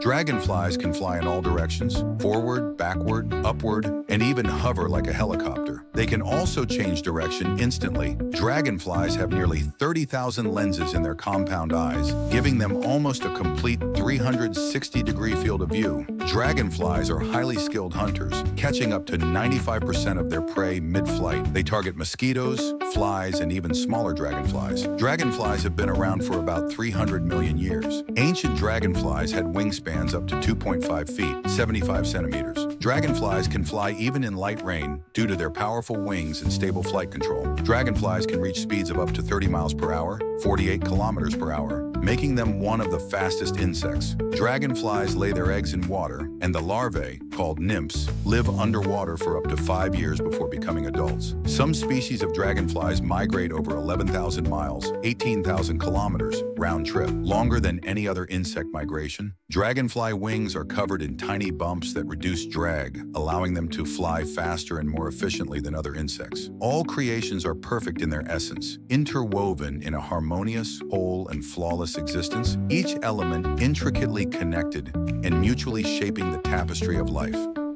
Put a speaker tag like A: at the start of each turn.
A: Dragonflies can fly in all directions, forward, backward, upward, and even hover like a helicopter. They can also change direction instantly. Dragonflies have nearly 30,000 lenses in their compound eyes, giving them almost a complete 360-degree field of view. Dragonflies are highly skilled hunters, catching up to 95% of their prey mid-flight. They target mosquitoes, flies, and even smaller dragonflies. Dragonflies have been around for about 300 million years. Ancient dragonflies had wingspans up to 2.5 feet, 75 centimeters. Dragonflies can fly even in light rain due to their powerful wings and stable flight control. Dragonflies can reach speeds of up to 30 miles per hour, 48 kilometers per hour, making them one of the fastest insects. Dragonflies lay their eggs in water, and the larvae, called nymphs, live underwater for up to five years before becoming adults. Some species of dragonflies migrate over 11,000 miles, 18,000 kilometers, round trip, longer than any other insect migration. Dragonfly wings are covered in tiny bumps that reduce drag, allowing them to fly faster and more efficiently than other insects. All creations are perfect in their essence, interwoven in a harmonious, whole, and flawless existence, each element intricately connected and mutually shaping the tapestry of life.